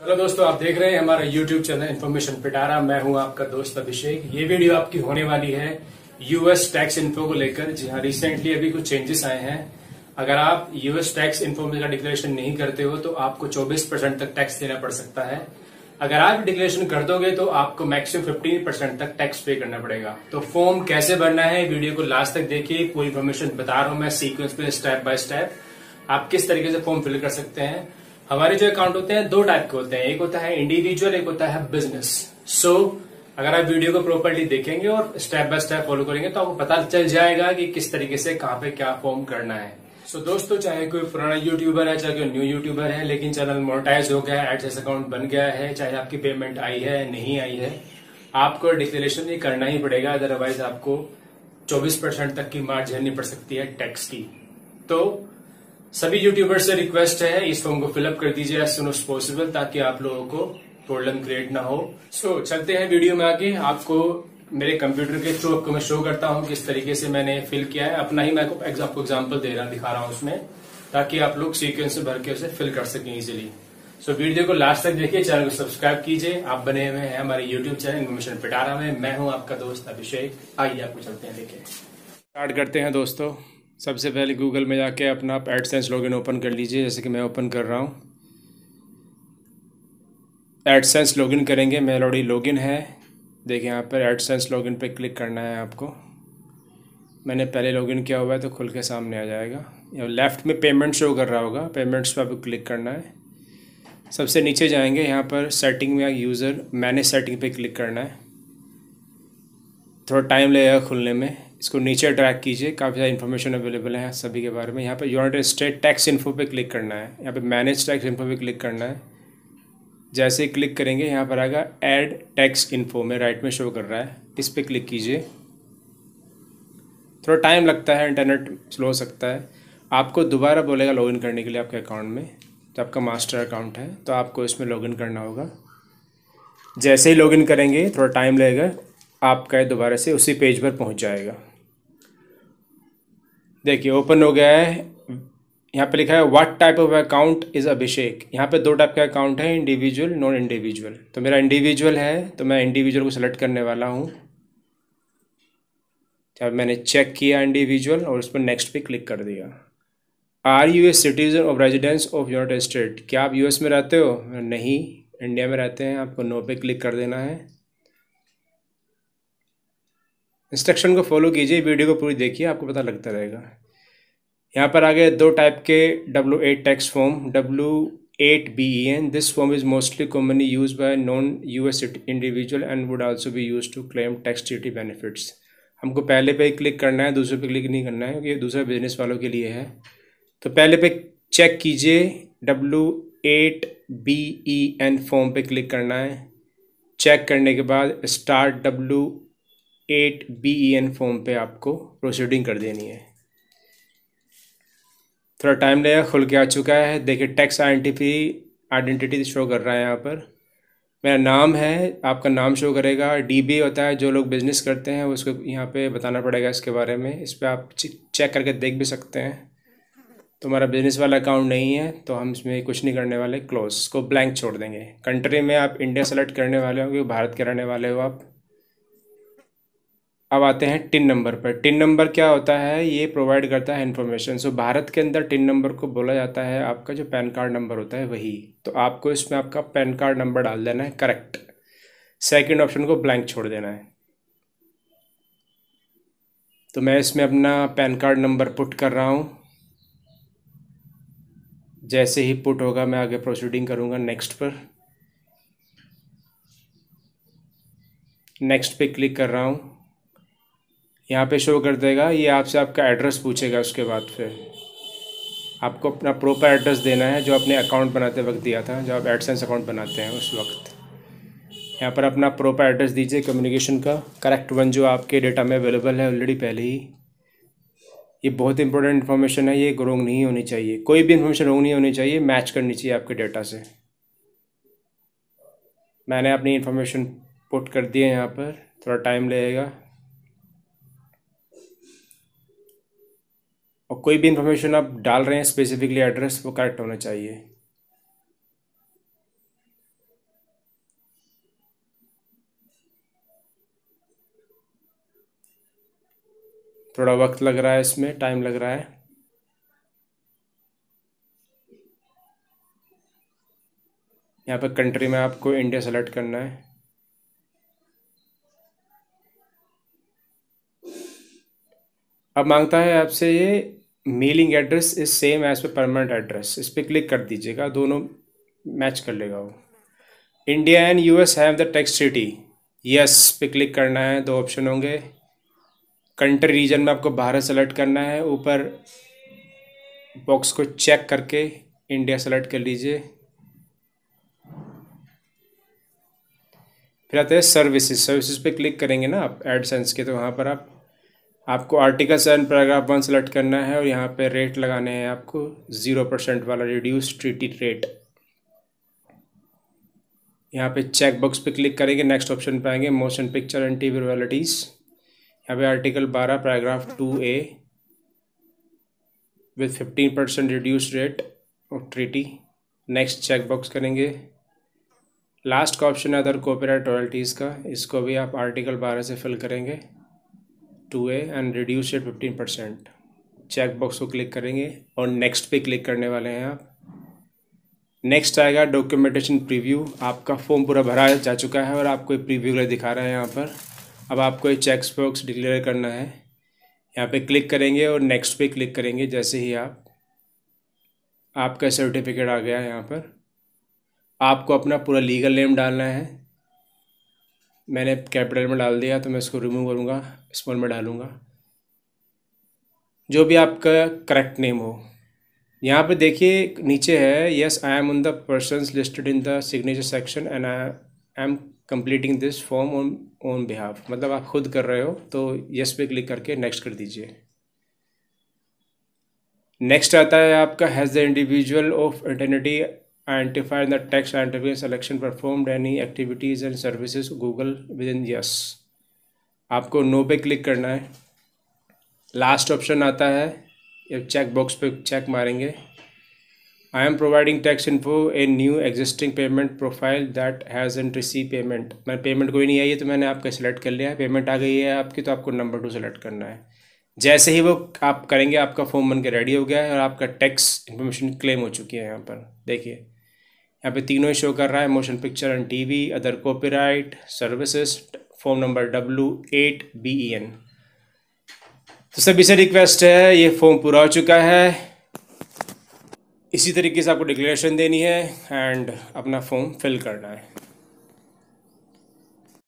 Hello दोस्तों, आप देख रहे हैं हमारा यूट्यूब चैनल इन्फॉर्मेशन पिटारा मैं हूँ आपका दोस्त अभिषेक। ये वीडियो आपकी होने वाली है यूएस टैक्स इन्फो को लेकर। जी हाँ रिसेंटली अभी कुछ चेंजेस आए हैं। अगर आप यूएस टैक्स इन्फो का डिक्लेरेशन नहीं करते हो तो आपको 24 परसेंट तक टैक्स देना पड़ सकता है। अगर आप डिक्लेरेशन कर दोगे तो आपको मैक्सिमम 15 परसेंट तक टैक्स पे करना पड़ेगा। तो फॉर्म कैसे भरना है, वीडियो को लास्ट तक देखिए। पूरी इन्फॉर्मेशन बता रहा हूँ मैं सीक्वेंस में स्टेप बाय स्टेप आप किस तरीके से फॉर्म फिल कर सकते हैं? हमारे जो अकाउंट होते हैं दो टाइप के होते हैं। एक होता है इंडिविजुअल एक होता है बिज़नेस सो so, अगर आप वीडियो को प्रॉपरली देखेंगे और स्टेप बाय स्टेप फॉलो करेंगे तो आपको पता चल जाएगा कि किस तरीके से कहाँ पे क्या फॉर्म करना है। सो so, दोस्तों चाहे कोई पुराना यूट्यूबर है चाहे कोई न्यू यूट्यूबर है लेकिन चैनल मोनेटाइज हो गया है एडसेस अकाउंट बन गया है चाहे आपकी पेमेंट आई है नहीं आई है आपको डिक्लेरेशन ये करना ही पड़ेगा। अदरवाइज़ आपको 24 परसेंट तक की मार झेलनी पड़ सकती है टैक्स की। तो सभी यूट्यूबर से रिक्वेस्ट है इस फॉर्म को फिलअप कर दीजिए एज सुन एज पॉसिबल ताकि आप लोगों को प्रॉब्लम क्रिएट ना हो। सो so, चलते हैं वीडियो में आगे। आपको मेरे कंप्यूटर के थ्रू आपको मैं शो करता हूँ किस तरीके से मैंने फिल किया है। अपना ही मैं आपको एग्ज़ाम्पल दे रहा दिखा रहा हूँ उसमें ताकि आप लोग सीक्वेंस भर के उसे फिल कर सकें इजिली सो so, वीडियो को लास्ट तक देखिए चैनल को सब्सक्राइब कीजिए। आप बने हुए हैं हमारे यूट्यूब चैनल इन्फॉर्मेशन पिटारा में। मैं हूँ आपका दोस्त अभिषेक। आइए आपको चलते हैं देखिए। स्टार्ट करते हैं दोस्तों। सबसे पहले गूगल में जाके अपना आप एडसेंस लॉगिन ओपन कर लीजिए, जैसे कि मैं ओपन कर रहा हूँ। एडसेंस लॉगिन करेंगे, मेल ऑडी लॉगिन है। देखिए, यहाँ पर एडसेंस लॉगिन पे क्लिक करना है आपको। मैंने पहले लॉगिन किया हुआ है तो खुल के सामने आ जाएगा। या लेफ़्ट में पेमेंट शो कर रहा होगा पेमेंट्स पर आपको क्लिक करना है। सबसे नीचे जाएँगे, यहाँ पर सेटिंग में यूज़र मैनेज सेटिंग पे क्लिक करना है। थोड़ा टाइम लगेगा खुलने में। इसको नीचे ट्रैक कीजिए। काफ़ी सारी इन्फॉर्मेशन अवेलेबल है सभी के बारे में। यहाँ पर यूनाइटेड स्टेट टैक्स इन्फो पे क्लिक करना है। यहाँ पे मैनेज टैक्स इन्फो पे क्लिक करना है। जैसे ही क्लिक करेंगे, यहाँ पर आएगा ऐड टैक्स इन्फो में राइट में शो कर रहा है। इस पर क्लिक कीजिए। थोड़ा टाइम लगता है इंटरनेट स्लो हो सकता है। आपको दोबारा बोलेगा लॉगिन करने के लिए आपके अकाउंट में। तो आपका मास्टर अकाउंट है। तो आपको इसमें लॉगिन करना होगा। जैसे ही लॉगिन करेंगे, थोड़ा टाइम लगेगा। आपका दोबारा से उसी पेज पर पहुँच जाएगा। देखिए ओपन हो गया है। यहाँ पे लिखा है what type of account is Abhishek यहाँ पे दो टाइप का अकाउंट है इंडिविजुअल नॉन इंडिविजुअल तो मेरा इंडिविजुअल है तो मैं इंडिविजुअल को सेलेक्ट करने वाला हूँ। जब मैंने चेक किया इंडिविजुअल और उस पर नेक्स्ट पे क्लिक कर दिया। Are you a citizen of residence of United State क्या आप यूएस में रहते हो? नहीं। इंडिया में रहते हैं, आपको नो पे क्लिक कर देना है। इंस्ट्रक्शन को फॉलो कीजिए वीडियो को पूरी देखिए, आपको पता लगता रहेगा। यहाँ पर आ आगे दो टाइप के W eight tax form W eight B E N this form is mostly commonly use by non U S individual and would also be use to claim tax duty benefits हमको पहले पे click करना है, दूसरे पे click नहीं करना है, क्योंकि दूसरा बिज़नेस वालों के लिए है। तो पहले पे चेक कीजिए W eight B E N form पे क्लिक करना है। चेक करने के बाद start W eight B E N form पे आपको प्रोसीडिंग कर देनी है। थोड़ा टाइम लगेगा, खुल के आ चुका है। देखिए टैक्स आइडेंटिटी आइडेंटिटी शो कर रहा है यहाँ पर। मेरा नाम है, आपका नाम शो करेगा। डी बी होता है, जो लोग बिज़नेस करते हैं, उसको यहाँ पे बताना पड़ेगा इसके बारे में। इस पर आप चेक करके देख भी सकते हैं। तो हमारा बिज़नेस वाला अकाउंट नहीं है तो हम इसमें कुछ नहीं करने वाले। क्लोज को ब्लैंक छोड़ देंगे। कंट्री में आप इंडिया सेलेक्ट करने वाले हो भारत के रहने वाले हो आप। अब आते हैं टिन नंबर पर। टिन नंबर क्या होता है? ये प्रोवाइड करता है इन्फॉर्मेशन सो भारत के अंदर टिन नंबर को बोला जाता है, आपका जो पैन कार्ड नंबर होता है वही। तो आपको इसमें आपका पैन कार्ड नंबर डाल देना है करेक्ट सेकंड ऑप्शन को ब्लैंक छोड़ देना है। तो मैं इसमें अपना पैन कार्ड नंबर पुट कर रहा हूँ। जैसे ही पुट होगा, मैं आगे प्रोसीडिंग करूँगा नेक्स्ट पर। नेक्स्ट पे क्लिक कर रहा हूँ। यहाँ पे शो कर देगा, ये आपसे आपका एड्रेस पूछेगा, उसके बाद फिर। आपको अपना प्रॉपर एड्रेस देना है, जो अपने अकाउंट बनाते वक्त दिया था, जो आप एडसेंस अकाउंट बनाते हैं उस वक्त। यहाँ पर अपना प्रॉपर एड्रेस दीजिए कम्युनिकेशन का। करेक्ट वन जो आपके डेटा में अवेलेबल है ऑलरेडी पहले ही। ये बहुत इंपॉर्टेंट इन्फॉर्मेशन है, ये रोंग नहीं होनी चाहिए। कोई भी इन्फॉर्मेशन रोंग नहीं होनी चाहिए मैच करनी चाहिए आपके डेटा से। मैंने अपनी इन्फॉर्मेशन पुट कर दी है यहाँ पर, थोड़ा टाइम लगेगा। और कोई भी इंफॉर्मेशन आप डाल रहे हैं स्पेसिफिकली एड्रेस वो करेक्ट होना चाहिए। थोड़ा वक्त लग रहा है इसमें टाइम लग रहा है। यहाँ पर कंट्री में आपको इंडिया सेलेक्ट करना है। अब माँगता है आपसे ये mailing address is same as per permanent address इस पर क्लिक कर दीजिएगा, दोनों मैच कर लेगा वो। India and US have the tax city yes पे क्लिक करना है, दो ऑप्शन होंगे। कंट्री रीजन में आपको भारत सेलेक्ट करना है, ऊपर बॉक्स को चेक करके इंडिया सेलेक्ट कर लीजिए। फिर आते हैं सर्विसेज़ सर्विसेज़ पे क्लिक करेंगे ना आप एडसेंस के तो वहाँ पर आप आपको article seven paragraph one select करना है और यहाँ पे रेट लगाने हैं आपको ज़ीरो परसेंट वाला रिड्यूस ट्रीटी रेट यहाँ पे चेक बॉक्स पे क्लिक करेंगे नेक्स्ट ऑप्शन पे आएँगे motion picture and TV royalties यहाँ पे आर्टिकल बारह paragraph two A with fifteen percent reduce rate of treaty next check box करेंगे। लास्ट का ऑप्शन है अदर कॉपीराइट रॉयल्टीज़ का, इसको भी आप आर्टिकल बारह से फिल करेंगे। Two A and reduce rate fifteen percent check box को क्लिक करेंगे और नेक्स्ट पे क्लिक करने वाले हैं आप। नेक्स्ट आएगा डॉक्यूमेंटेशन प्रीव्यू आपका फॉर्म पूरा भरा जा चुका है और आपको प्रीव्यू दिखा रहा है यहाँ पर। अब आपको ये चेक बॉक्स डिक्लेयर करना है। यहाँ पे क्लिक करेंगे और नेक्स्ट पे क्लिक करेंगे जैसे ही आप। आपका सर्टिफिकेट आ गया है यहाँ पर। आपको अपना पूरा लीगल नेम डालना है। मैंने कैपिटल में डाल दिया तो मैं इसको रिमूव करूँगा स्मॉल में डालूँगा। जो भी आपका करेक्ट नेम हो। यहाँ पे देखिए, नीचे है yes I am on the person listed in the signature section and I am completing this form on on behalf मतलब आप खुद कर रहे हो तो यस पे क्लिक करके नेक्स्ट कर दीजिए। नेक्स्ट आता है आपका has the individual of internet the tax identification selection performed any activities and services Google within yes आपको नो पे क्लिक करना है। लास्ट ऑप्शन आता है। ये चेक बॉक्स पे चेक मारेंगे। I am providing tax info a new existing payment profile that has an receive payment मैं पेमेंट कोई नहीं आई है तो मैंने आपका सिलेक्ट कर लिया। है पेमेंट आ गई है आपकी तो आपको नंबर टू सेलेक्ट करना है। जैसे ही वो आप करेंगे, आपका फॉर्म बन के रेडी हो गया है और आपका टैक्स इन्फॉर्मेशन क्लेम हो चुकी है यहाँ पर। देखिए। यहाँ पे तीनों ही शो कर रहा है motion picture and TV other copyright services form number W eight B E N तो सभी से रिक्वेस्ट है ये फॉर्म पूरा हो चुका है। इसी तरीके से आपको डिक्लेरेशन देनी है एंड अपना फॉर्म फिल करना है।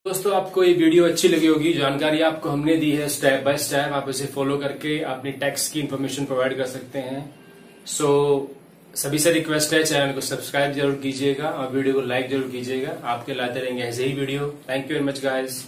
दोस्तों आपको ये वीडियो अच्छी लगी होगी जानकारी आपको हमने दी है स्टेप बाय स्टेप आप इसे फॉलो करके अपनी टैक्स की इन्फॉर्मेशन प्रोवाइड कर सकते हैं। सो so, सभी से रिक्वेस्ट है, चैनल को सब्सक्राइब ज़रूर कीजिएगा और वीडियो को लाइक ज़रूर कीजिएगा। आपके लाते रहेंगे ऐसे ही video. Thank you very much guys